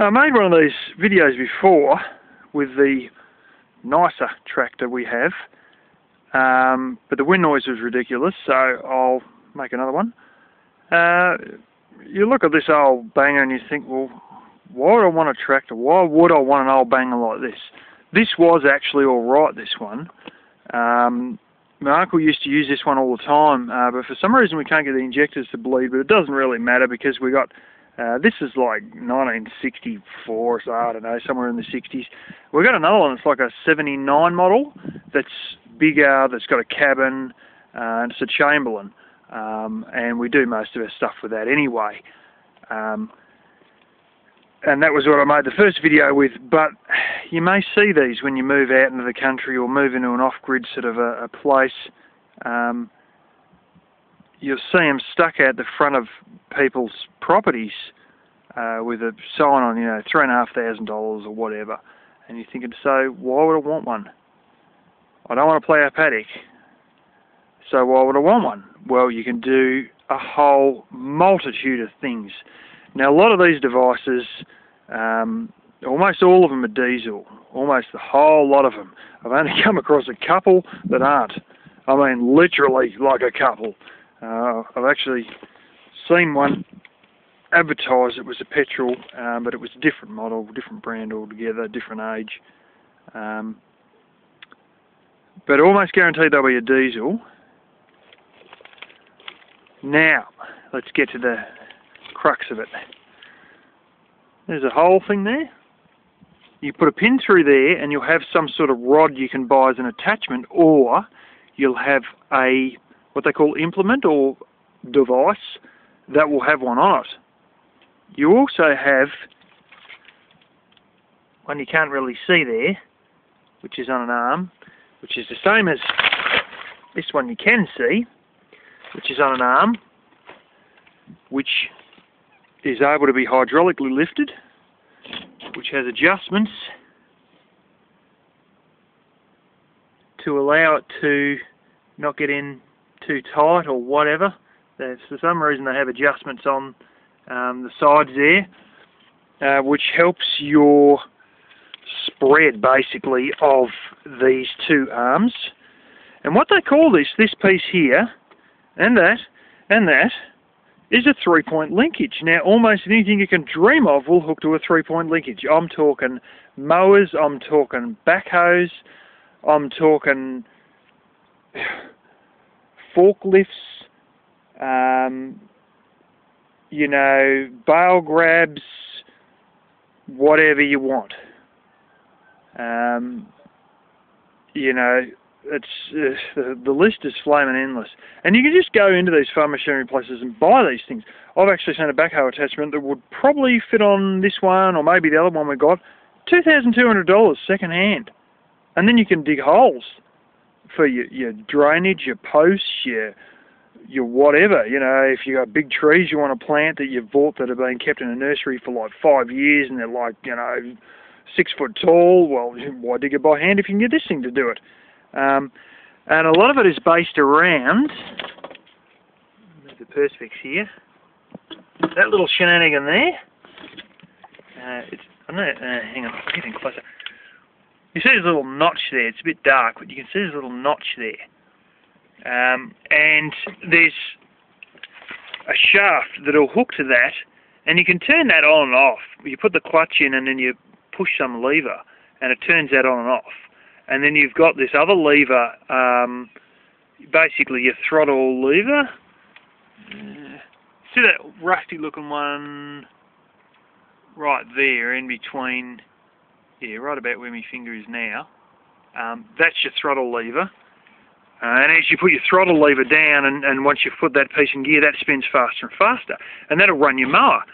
I made one of these videos before with the nicer tractor we have, um, but the wind noise was ridiculous, so I'll make another one. Uh, you look at this old banger and you think, well, why would I want a tractor? Why would I want an old banger like this? This was actually alright, this one. Um, my uncle used to use this one all the time, uh, but for some reason we can't get the injectors to bleed, but it doesn't really matter because we got, uh, this is like 1964, so I don't know, somewhere in the 60s. We've got another one that's like a 79 model that's bigger, that's got a cabin, uh, and it's a Chamberlain. Um, and we do most of our stuff with that anyway. Um, and that was what I made the first video with, but you may see these when you move out into the country or move into an off-grid sort of a, a place. Um, you'll see them stuck out the front of people's properties uh, with a sign on, you know, three and a half thousand dollars or whatever. And you're thinking, so why would I want one? I don't want to play a paddock. So why would I want one? Well, you can do a whole multitude of things. Now, a lot of these devices, um, almost all of them are diesel, almost the whole lot of them. I've only come across a couple that aren't. I mean, literally like a couple. Uh, I've actually seen one advertised. It was a petrol, um, but it was a different model, different brand altogether, different age. Um, but almost guaranteed they'll be a diesel. Now, let's get to the crux of it. There's a hole thing there. You put a pin through there and you'll have some sort of rod you can buy as an attachment or you'll have a what they call implement or device that will have one on it. You also have one you can't really see there, which is on an arm, which is the same as this one you can see, which is on an arm, which is able to be hydraulically lifted, which has adjustments to allow it to not get in too tight or whatever. There's, for some reason they have adjustments on um, the sides there, uh, which helps your spread basically of these two arms. And what they call this, this piece here, and that, and that, is a three-point linkage. Now, almost anything you can dream of will hook to a three-point linkage. I'm talking mowers, I'm talking backhoes, I'm talking forklifts, um, you know, bale grabs, whatever you want. Um, you know, it's uh, the, list is flaming endless. And you can just go into these farm machinery places and buy these things. I've actually seen a backhoe attachment that would probably fit on this one or maybe the other one we got. $2,200 second hand. And then you can dig holes for your, your drainage, your posts, your your whatever. You know, if you got big trees you want to plant that you've bought that have been kept in a nursery for like five years and they're like, you know, six foot tall, well, why dig it by hand if you can get this thing to do it? Um, and a lot of it is based around, the Perspex here, that little shenanigan there, uh, it's, I'm not, uh, hang on, I'm getting closer. You see this little notch there, it's a bit dark, but you can see this little notch there. Um, and there's a shaft that'll hook to that, and you can turn that on and off. You put the clutch in and then you push some lever, and it turns that on and off and then you've got this other lever, um, basically your throttle lever. See that rusty looking one right there in between, yeah, right about where my finger is now. Um, that's your throttle lever. Uh, and as you put your throttle lever down and, and once you put that piece in gear, that spins faster and faster. And that'll run your mower.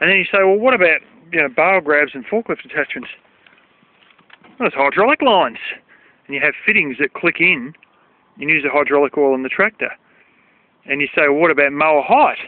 And then you say, well, what about you know, bale grabs and forklift attachments? Well, it's hydraulic lines. And you have fittings that click in and use the hydraulic oil in the tractor. And you say, well, what about mower height?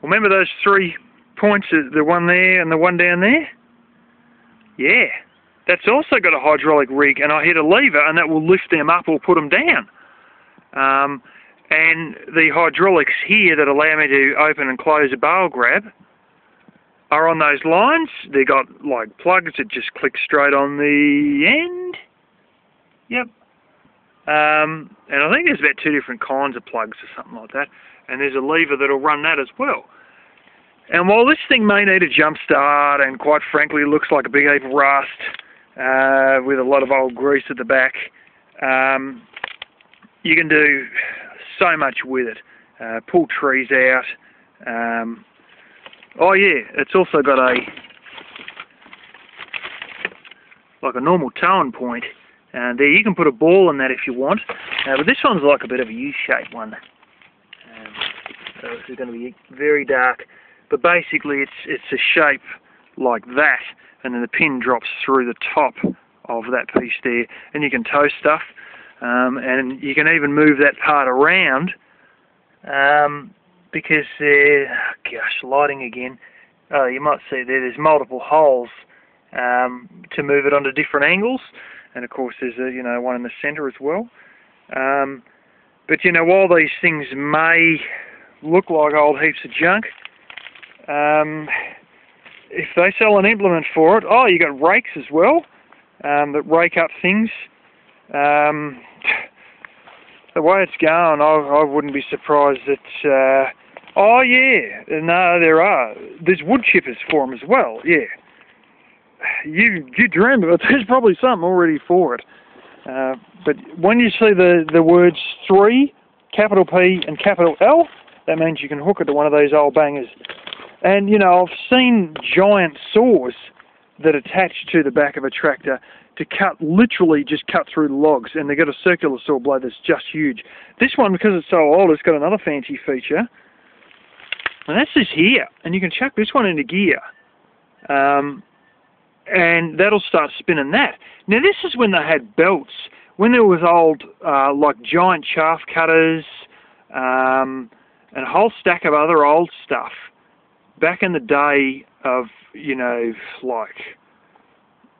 Well, remember those three points, the one there and the one down there? Yeah, that's also got a hydraulic rig, and I hit a lever, and that will lift them up or put them down. Um, and the hydraulics here that allow me to open and close a bale grab are on those lines. They've got like plugs that just click straight on the end. Yep. Um, and I think there's about two different kinds of plugs or something like that. And there's a lever that'll run that as well. And while this thing may need a jump start and quite frankly looks like a big heap of rust uh, with a lot of old grease at the back, um, you can do so much with it. Uh, pull trees out. Um, oh yeah, it's also got a like a normal towing point. And there you can put a ball in that if you want. Uh, but this one's like a bit of a U-shaped one. Um, so this is going to be very dark. But basically it's it's a shape like that and then the pin drops through the top of that piece there and you can tow stuff um, and you can even move that part around um, because uh, gosh lighting again. Oh, you might see there there's multiple holes um, to move it onto different angles and of course there's a you know one in the center as well. Um, but you know while these things may look like old heaps of junk um, if they sell an implement for it, oh, you got rakes as well um, that rake up things. Um, the way it's going, I, I wouldn't be surprised that. Uh, oh yeah, no, there are. There's wood chippers for them as well. Yeah, you you dream of it. There's probably something already for it. Uh, but when you see the the words three, capital P and capital L, that means you can hook it to one of these old bangers. And, you know, I've seen giant saws that attach to the back of a tractor to cut, literally just cut through logs, and they've got a circular saw blade that's just huge. This one, because it's so old, it's got another fancy feature, and that's this here, and you can chuck this one into gear, um, and that'll start spinning that. Now, this is when they had belts. When there was old, uh, like giant chaff cutters, um, and a whole stack of other old stuff back in the day of, you know, like,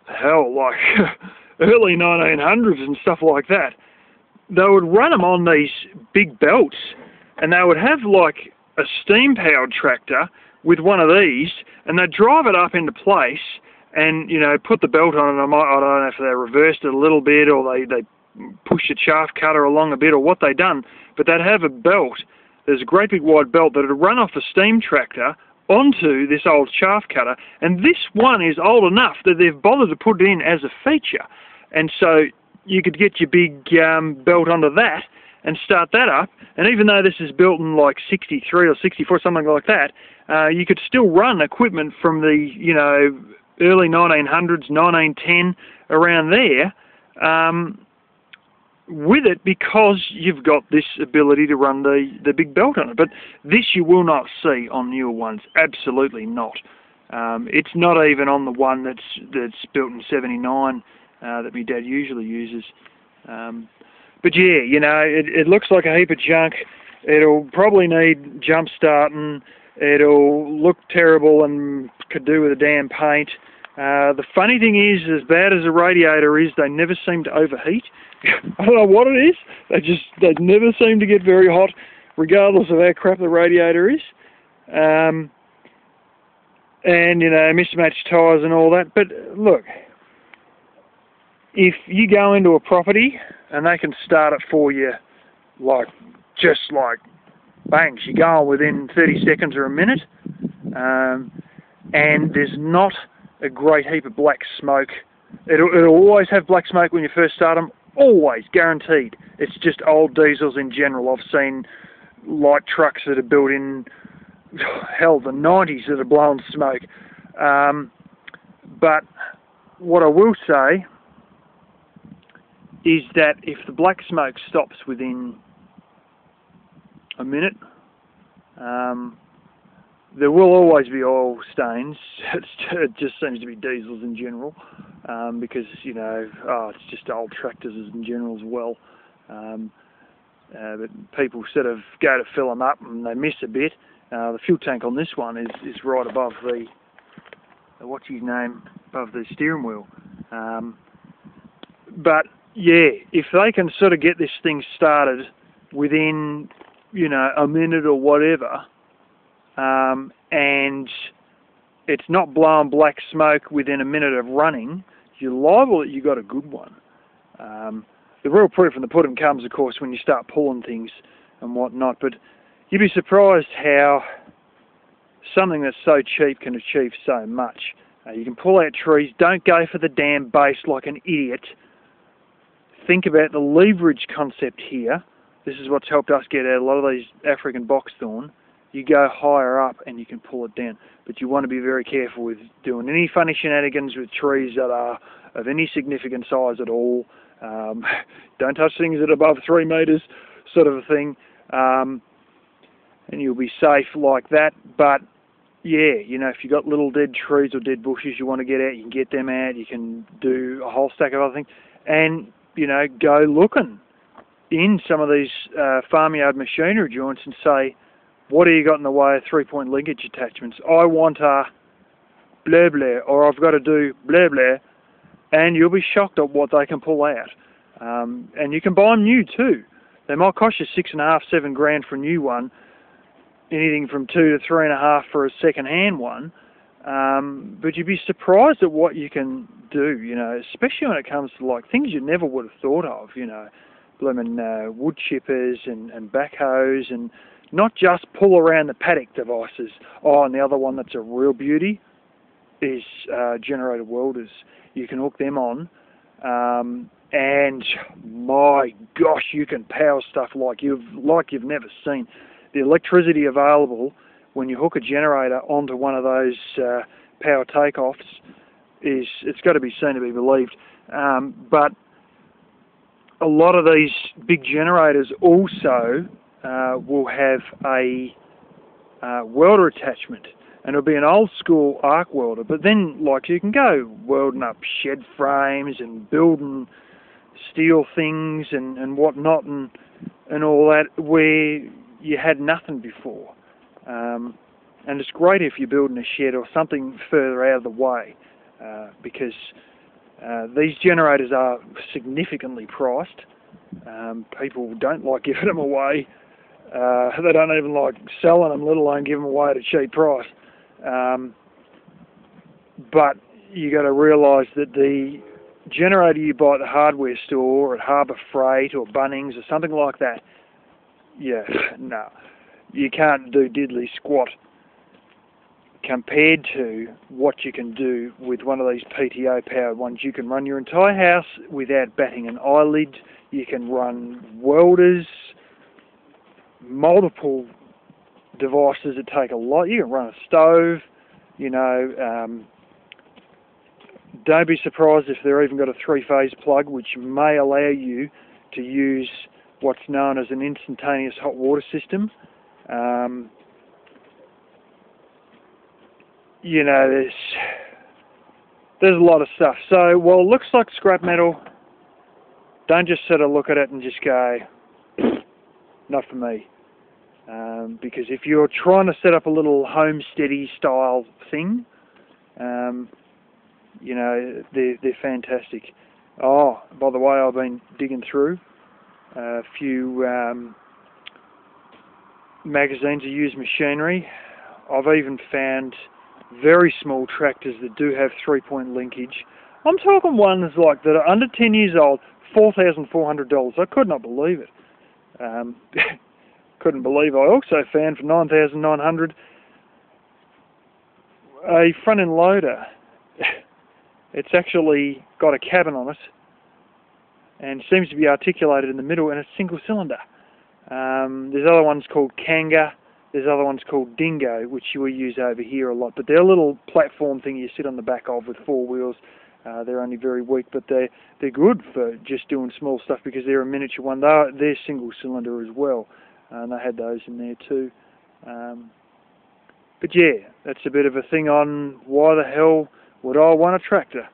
hell, like early 1900s and stuff like that, they would run them on these big belts and they would have like a steam powered tractor with one of these and they'd drive it up into place and, you know, put the belt on and I, might, I don't know if they reversed it a little bit or they, they pushed the chaff cutter along a bit or what they'd done, but they'd have a belt. There's a great big wide belt that would run off the steam tractor onto this old chaff cutter, and this one is old enough that they've bothered to put it in as a feature. And so you could get your big um, belt onto that and start that up. And even though this is built in like 63 or 64, something like that, uh, you could still run equipment from the, you know, early 1900s, 1910, around there, um, with it because you've got this ability to run the, the big belt on it. But this you will not see on newer ones, absolutely not. Um, it's not even on the one that's that's built in '79 uh, that my dad usually uses. Um, but yeah, you know, it, it looks like a heap of junk. It'll probably need jump starting. It'll look terrible and could do with a damn paint. Uh, the funny thing is, as bad as a radiator is, they never seem to overheat. I don't know what it is. They just they never seem to get very hot, regardless of how crap the radiator is. Um, and you know mismatched tyres and all that. But look, if you go into a property and they can start it for you, like just like bangs, you go within 30 seconds or a minute, um, and there's not a great heap of black smoke. It'll, it'll always have black smoke when you first start them, Always, guaranteed. It's just old diesels in general. I've seen light trucks that are built in, hell, the 90s that are blowing smoke. Um, but what I will say is that if the black smoke stops within a minute, um, there will always be oil stains. it just seems to be diesels in general, um, because you know, oh, it's just old tractors in general as well. Um, uh, but people sort of go to fill them up and they miss a bit. Uh, the fuel tank on this one is, is right above the uh, what's his name above the steering wheel. Um, but yeah, if they can sort of get this thing started within you know a minute or whatever um, and it's not blowing black smoke within a minute of running, you're liable that you got a good one. Um, the real proof in the pudding comes, of course, when you start pulling things and whatnot. But you'd be surprised how something that's so cheap can achieve so much. Uh, you can pull out trees. Don't go for the damn base like an idiot. Think about the leverage concept here. This is what's helped us get out a lot of these African boxthorn. You go higher up and you can pull it down. But you want to be very careful with doing any funny shenanigans with trees that are of any significant size at all. Um, don't touch things at above three metres, sort of a thing. Um, and you'll be safe like that. But yeah, you know, if you've got little dead trees or dead bushes you want to get out, you can get them out. You can do a whole stack of other things. And, you know, go looking in some of these uh, farmyard machinery joints and say, what do you got in the way of three-point linkage attachments? I want a blah blah, or I've got to do blah blah, and you'll be shocked at what they can pull out. Um, and you can buy them new too. They might cost you six and a half, seven grand for a new one, anything from two to three and a half for a second-hand one. Um, but you'd be surprised at what you can do, you know, especially when it comes to like things you never would have thought of, you know, blooming uh, wood chippers and, and backhoes and not just pull around the paddock devices. Oh, and the other one that's a real beauty is uh, generator welders. You can hook them on, um, and my gosh, you can power stuff like you've like you've never seen the electricity available when you hook a generator onto one of those uh, power takeoffs is it's got to be seen to be believed. Um, but a lot of these big generators also uh, will have a uh, welder attachment, and it'll be an old school arc welder. But then, like, you can go welding up shed frames and building steel things and and whatnot and and all that where you had nothing before. Um, and it's great if you're building a shed or something further out of the way uh, because uh, these generators are significantly priced. Um, people don't like giving them away. Uh, they don't even like selling them, let alone giving them away at a cheap price. Um, but you got to realise that the generator you buy at the hardware store or at Harbor Freight or Bunnings or something like that yeah, no, you can't do diddly squat compared to what you can do with one of these PTO powered ones. You can run your entire house without batting an eyelid. You can run welders, multiple devices that take a lot. You can run a stove, you know. Um, don't be surprised if they're even got a three-phase plug, which may allow you to use what's known as an instantaneous hot water system. Um, you know, there's there's a lot of stuff. So, well, it looks like scrap metal. Don't just sort of look at it and just go, not for me. Um, because if you're trying to set up a little homesteady style thing, um, you know, they're, they're fantastic. Oh, by the way, I've been digging through a few um, magazines of used machinery. I've even found very small tractors that do have three-point linkage. I'm talking ones like that are under 10 years old, $4,400. I could not believe it. Um, couldn't believe I also found for 9,900 a front end loader. It's actually got a cabin on it and seems to be articulated in the middle and a single cylinder. Um, there's other ones called Kanga, there's other ones called Dingo, which we use over here a lot, but they're a little platform thing you sit on the back of with four wheels. Uh, they're only very weak, but they're they're good for just doing small stuff because they're a miniature one. They're they're single cylinder as well, and they had those in there too. Um, but yeah, that's a bit of a thing on why the hell would I want a tractor.